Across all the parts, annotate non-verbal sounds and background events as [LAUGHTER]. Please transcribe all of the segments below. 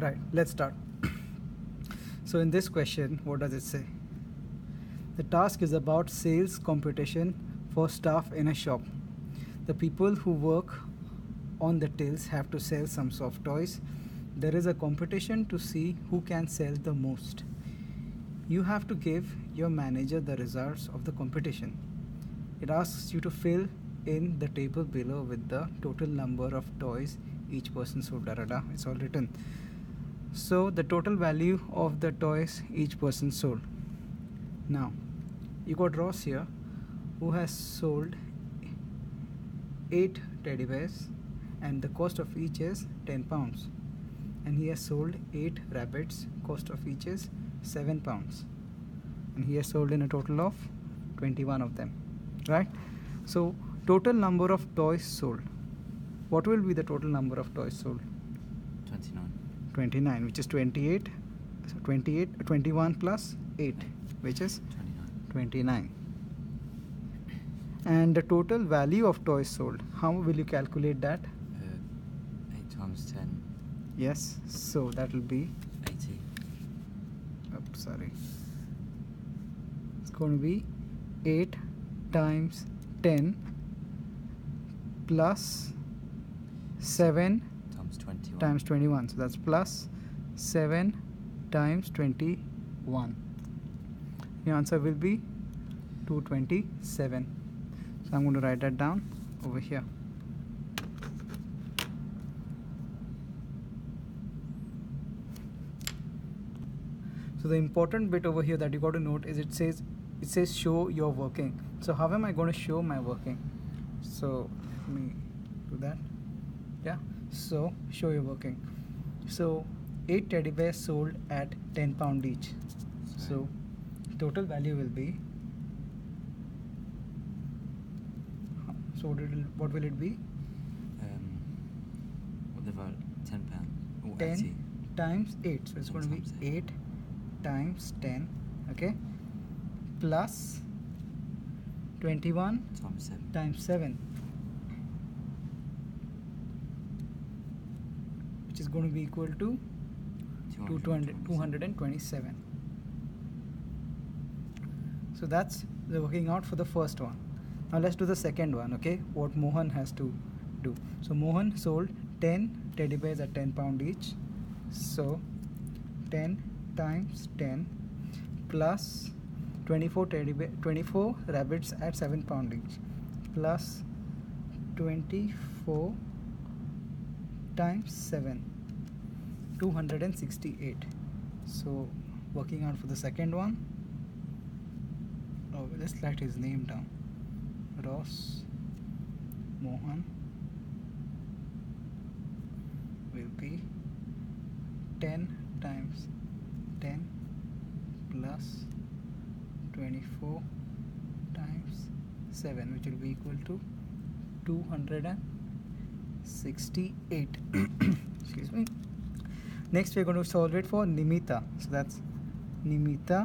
Right, let's start. so in this question, what does it say? The task is about sales competition for staff in a shop. The people who work on the tills have to sell some soft toys. There is a competition to see who can sell the most. You have to give your manager the results of the competition. It asks you to fill in the table below with the total number of toys each person sold. Da, da, da. It's all written. So the total value of the toys each person sold. Now, you got Ross here who has sold 8 teddy bears and the cost of each is 10 pounds. And he has sold 8 rabbits cost of each is 7 pounds. And he has sold in a total of 21 of them right? So total number of toys sold. What will be the total number of toys sold 29. 29 which is 28 so 28 21 plus 8 which is 29. 29 and the total value of toys sold how will you calculate that Uh, 8 times 10, yes so that will be 80. oops, sorry it's going to be 8 times 10 plus 7 Times 21. so that's plus 7 times 21 the answer will be 227 so i'm going to write that down over here. So the important bit over here that you got to note is it says it says show your working. So how am i going to show my working? So let me do that. Yeah so show your working so 8 teddy bears sold at 10 pound each so total value will be so what, it will, what will it be Um, what the vote? 10 pounds. Oh, 10 80. times 8 so it's going to be times 8 times 10 okay plus 21 Times 7. times 7 which is going to be equal to 200, 227 so that's the working out for the first one. Now let's do the second one okay? What mohan has to do. So mohan sold 10 teddy bears at 10 pound each. So 10 times 10 plus 24 teddy bear 24 rabbits at 7 pound each. Plus 24 times 7 268 so working out for the second one. Oh let's write his name down. Ross mohan. Will be 10 times 10 plus 24 times 7 which will be equal to 268 [COUGHS] excuse me next we're going to solve it for nimita so that's nimita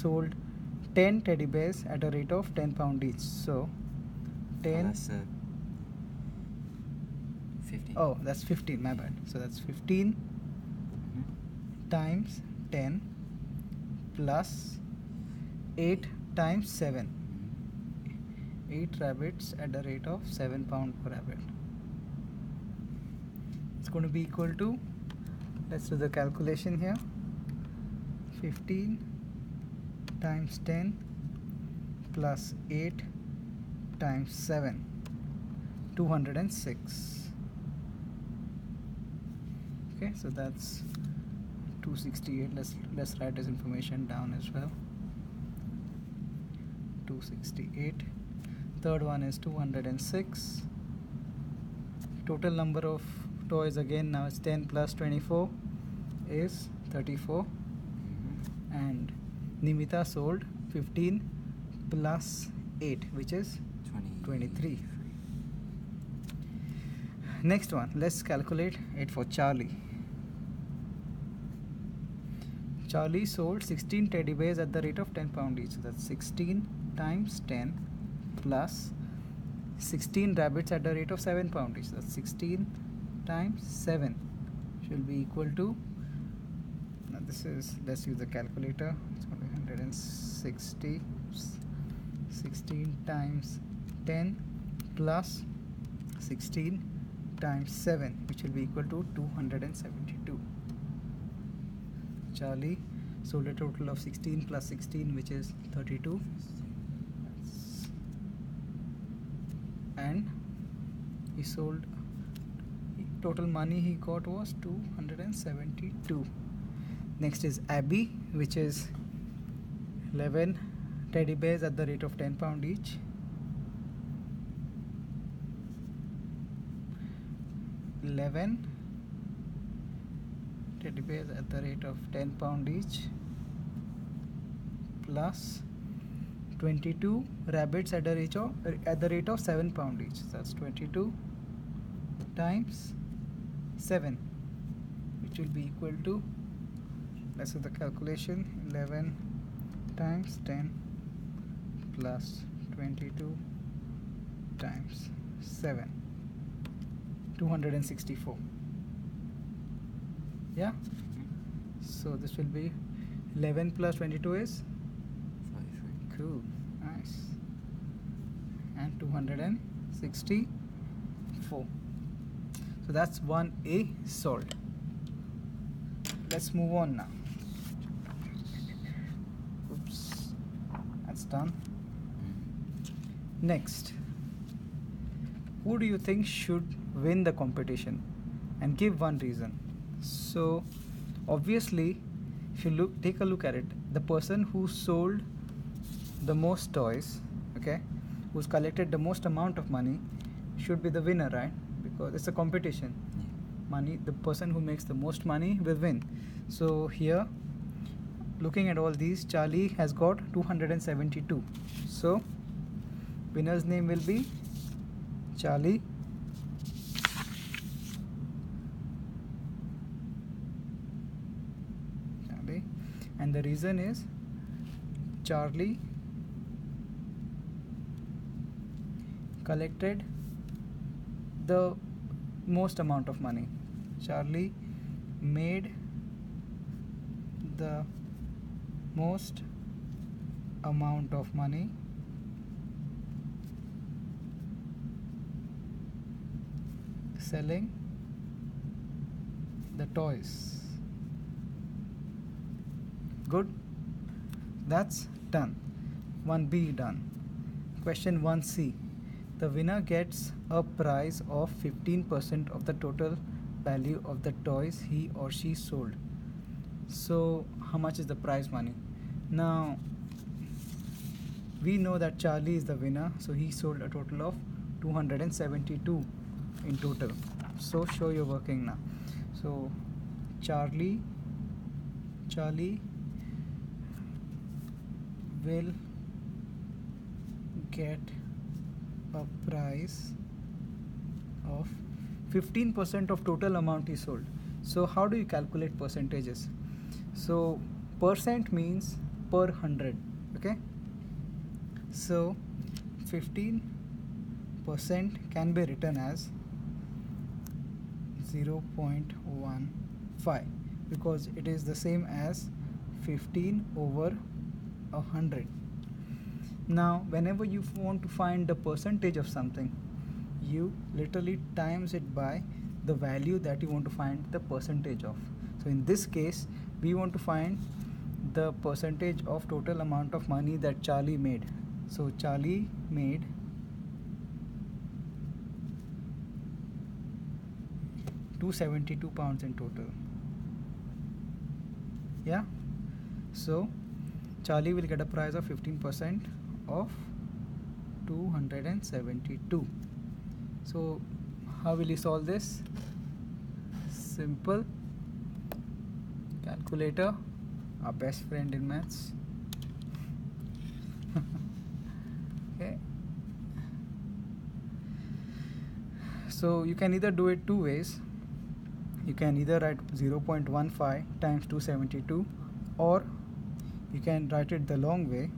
sold 10 teddy bears at a rate of 10 pound each so 10 that's uh, 50. oh that's 15 my bad so that's 15 Mhm. times 10 plus 8 times 7 Mhm. 8 rabbits at the rate of 7 pound per rabbit it's going to be equal to let's do the calculation here. 15 times 10 plus 8 times 7 206 okay so that's 268 let's let's write this information down as well. 268 third one is 206 total number of toys again now it's 10 plus 24 is 34 Mhm. and nimita sold 15 plus 8 which is 23. next one let's calculate it for charlie. Charlie sold 16 teddy bears at the rate of 10 pound each. So that's 16 times 10 plus 16 rabbits at the rate of 7 pound each. That's 16 times 7 will be equal to now this is let's use the calculator. It's going to be 160 16 times 10 plus 16 times 7 which will be equal to 272 Charlie sold a total of 16 plus 16 which is 32 and he sold total money he got was 272 next is Abby which is 11 teddy bears at the rate of 10 pound each. 11 teddy bears at the rate of 10 pound each. Plus 22 rabbits at the rate of at the rate of 7 pound each. That's 22 times 7 which will be equal to let's do the calculation 11 times 10 plus 22 times 7 264 yeah? Mm-hmm. So this will be 11 plus 22 is? 33. cool. Nice. And 264 so that's 1a solved let's move on now. Oops. That's done. Next. Who do you think should win the competition? And give one reason. So obviously if you look take a look at it the person who sold the most toys okay who's collected the most amount of money should be the winner right because it's a competition. Money the person who makes the most money will win. So here looking at all these charlie has got 272 so winner's name will be charlie. Charlie. And the reason is charlie collected the most amount of money. Charlie made the most amount of money selling the toys. Good? That's done. 1B done. Question 1C. The winner gets a prize of 15% of the total value of the toys he or she sold. So, how much is the prize money? Now, we know that Charlie is the winner, so he sold a total of 272 in total. So, show your working now. So, Charlie, Charlie will get a price of 15% of total amount is sold. So how do you calculate percentages? So percent means per 100, okay? So 15% can be written as 0.15 because it is the same as 15 over a 100 now whenever you want to find the percentage of something you literally times it by the value that you want to find the percentage of so in this case we want to find the percentage of total amount of money that charlie made so charlie made Two seventy-two pounds in total. Yeah. So Charlie will get a price of 15% of 272. So, how will you solve this? Simple. Calculator, our best friend in maths. [LAUGHS] okay. So, you can either do it two ways. You can either write 0.15 times 272 or you can write it the long way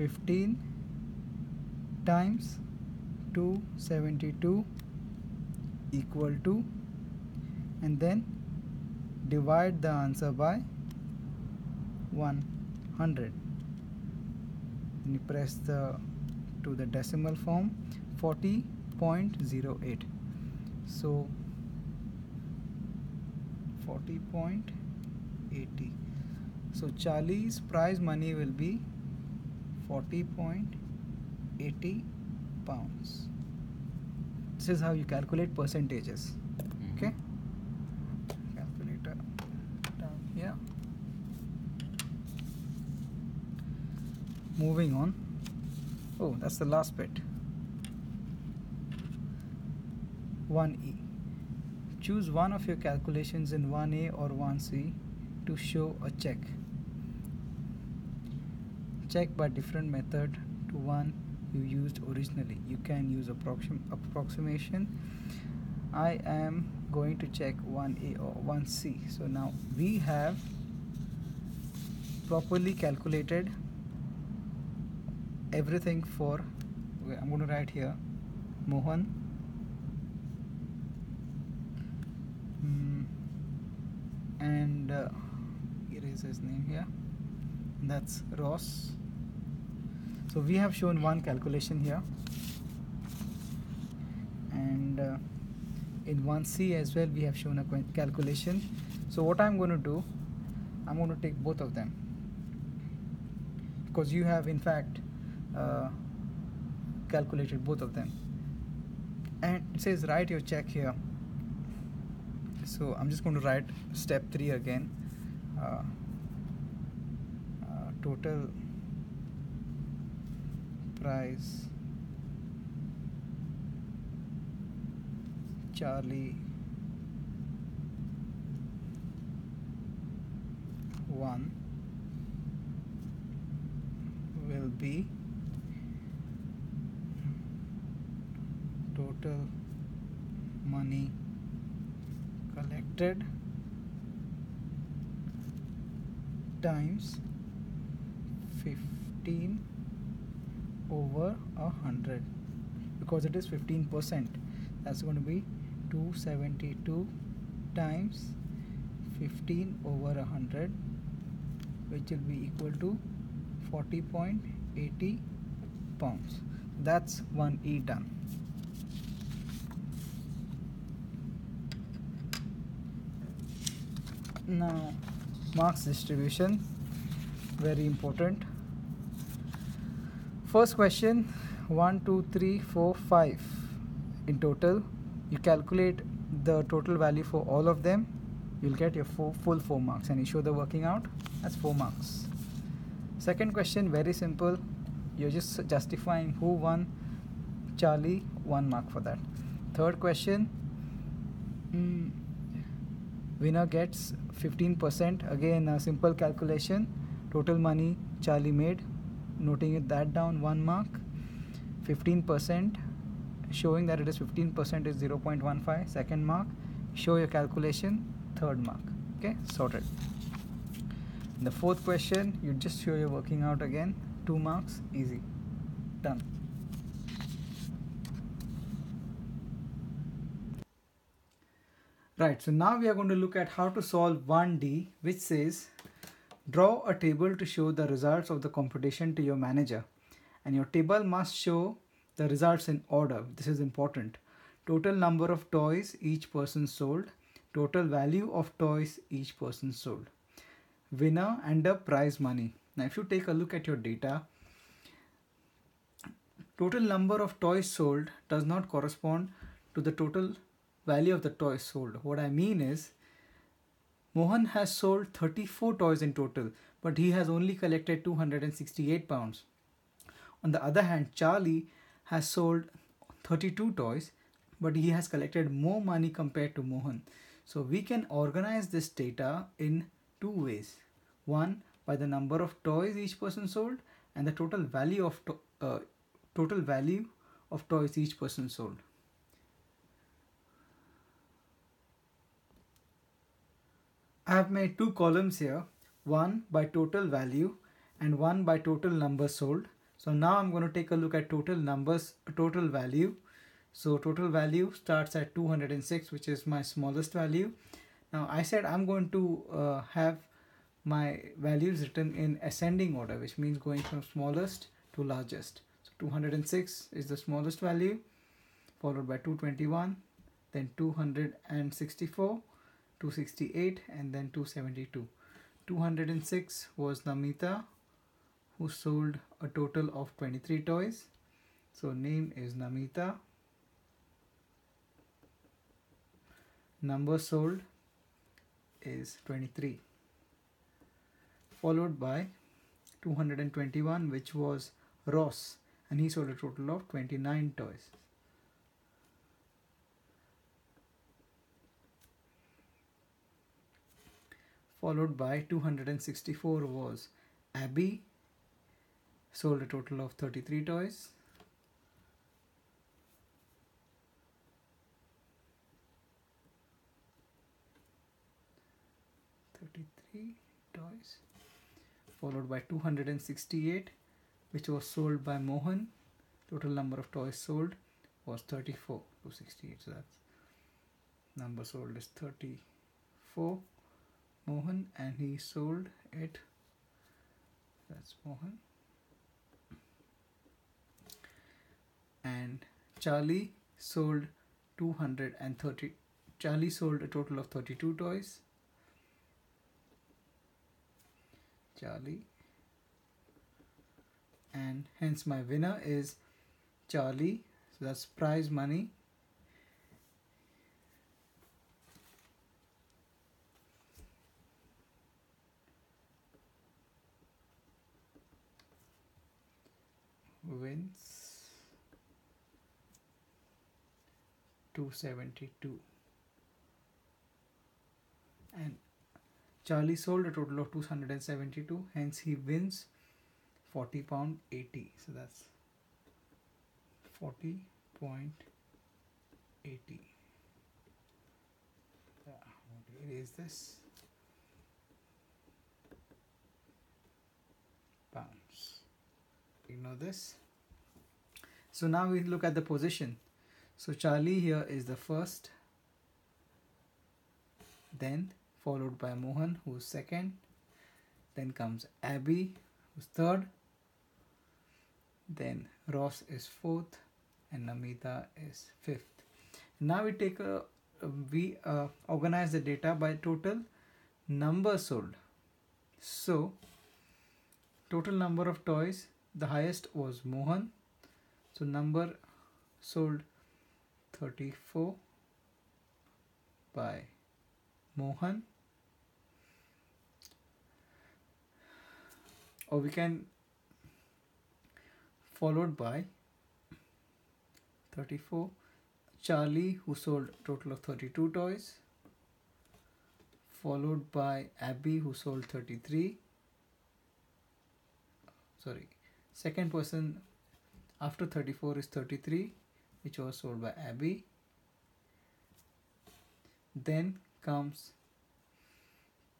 15 times 272 equal to and then divide the answer by 100 then you press the to the decimal form 40.08 so 40.80 so Charlie's prize money will be 40.80 pounds. This is how you calculate percentages. Mhm. okay? Calculator down here. Moving on. Oh that's the last bit. 1e choose one of your calculations in 1a or 1c to show a check check by different method to one you used originally. You can use approxim approximation. I am going to check 1a or 1c so now we have properly calculated everything for I'm going to write here Mohan. Mm, and uh, erase his name here. That's Ross so we have shown one calculation here. And uh, in 1c as well we have shown a calculation. So what I'm going to do I'm going to take both of them. Because you have in fact uh, calculated both of them. And it says write your check here. So I'm just going to write step 3 again. Uh, uh, total price Charlie one will be total money collected times 15 over a hundred because it is 15 percent. That's going to be 272 times 15 over a hundred which will be equal to 40.80 pounds. That's one e done. Now marks distribution very important first question 1 2 3 4 5 in total you calculate the total value for all of them you'll get your four, full 4 marks and you show the working out as 4 marks. Second question very simple. You're just justifying who won charlie 1 mark for that. Third question mm, winner gets 15% again a simple calculation. Total money charlie made noting it that down 1 mark 15% showing that it is 15% is 0.15 second mark show your calculation third mark okay sorted. The fourth question you just show your working out again 2 marks easy done. Right, so now we are going to look at how to solve 1D, which says draw a table to show the results of the competition to your manager. And your table must show the results in order. This is important. Total number of toys each person sold, total value of toys each person sold, winner and the prize money. Now, if you take a look at your data, total number of toys sold does not correspond to the total value of the toys sold. What I mean is, Mohan has sold 34 toys in total, but he has only collected 268 pounds. On the other hand, Charlie has sold 32 toys, but he has collected more money compared to Mohan. So we can organize this data in two ways. One, by the number of toys each person sold, and the total value of to- uh, total value of toys each person sold. I have made two columns here, one by total value and one by total numbers sold. So now I'm going to take a look at total numbers, total value So total value starts at 206, which is my smallest value. Now I said I'm going to uh, have my values written in ascending order, which means going from smallest to largest. So 206 is the smallest value, followed by 221, then 264, 268, and then 272. 206 was Namita, who sold a total of 23 toys. So name is Namita. Number sold is 23 followed by 221 which was Ross and he sold a total of 29 toys. Followed by 264 was Abby sold a total of 33 toys. Thirty-three toys followed by 268 which was sold by Mohan. Total number of toys sold was 34 268 so that's number sold is 34 Mohan and he sold it. That's Mohan. And Charlie sold 230 Charlie sold a total of 32 toys. Charlie. And hence my winner is Charlie. So that's prize money wins 272 and Charlie sold a total of 272 hence he wins 40 pound 80 so that's 40 point 80 yeah, is this? Pounds. Ignore this so now we look at the position. So Charlie here is the first then followed by Mohan who's second then comes Abby who's third then Ross is fourth and Namita is fifth. Now we take a we uh, organize the data by total number sold. So total number of toys the highest was Mohan so number sold 34 by Mohan. Or we can followed by 34 Charlie who sold total of 32 toys. Followed by Abby who sold 33 sorry second person after 34 is 33 which was sold by Abby then comes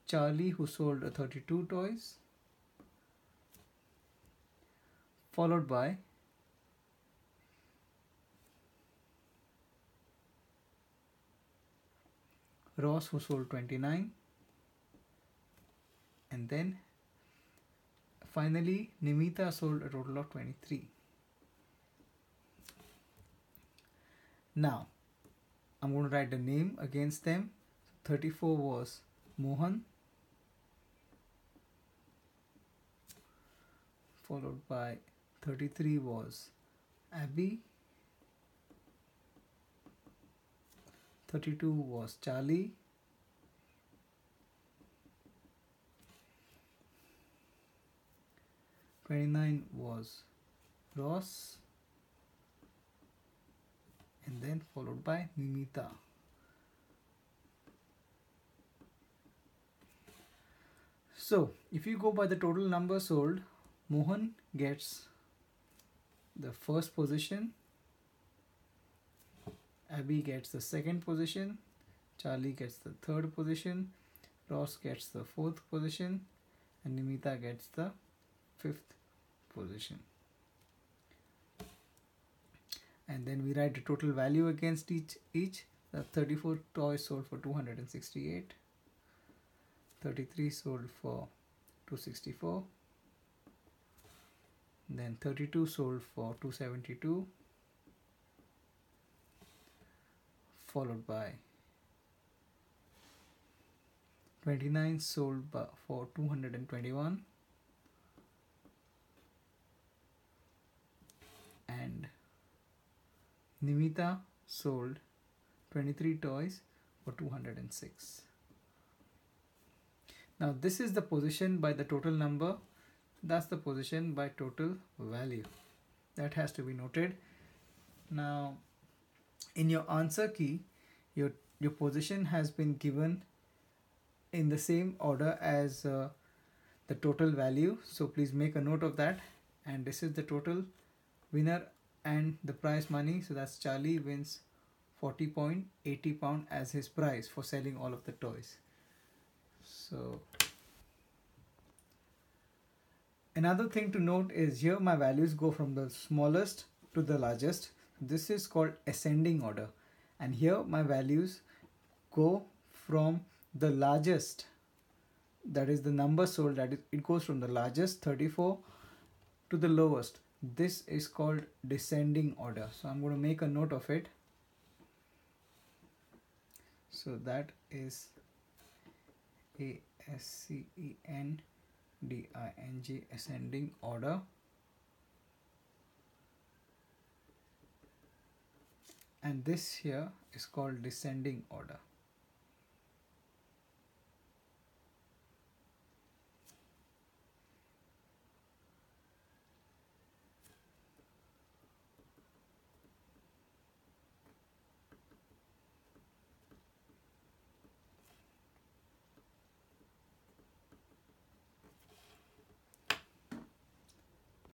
Charlie who sold 32 toys followed by Ross who sold 29 and then finally Nimita sold a total of 23 now I'm going to write the name against them. 34 was Mohan followed by 33 was Abby 32 was Charlie Twenty-nine was Ross and then followed by Nimita. So if you go by the total number sold, Mohan gets the first position, Abby gets the second position, Charlie gets the third position, Ross gets the fourth position, and Nimita gets the fifth position. And then we write the total value against each each. The 34 toys sold for 268 33 sold for 264 then 32 sold for 272 followed by 29 sold for 221 and Nimita sold 23 toys for 206 now this is the position by the total number. That's the position by total value. That has to be noted. Now in your answer key your your position has been given in the same order as uh, the total value. So please make a note of that. And this is the total winner and the prize money so that's Charlie wins 40.80 pound as his prize for selling all of the toys. So another thing to note is here my values go from the smallest to the largest. This is called ascending order. And here my values go from the largest that is the number sold that is, it goes from the largest 34 to the lowest this is called descending order. So i'm going to make a note of it. So that is a s c e n d i n g ascending order. And this here is called descending order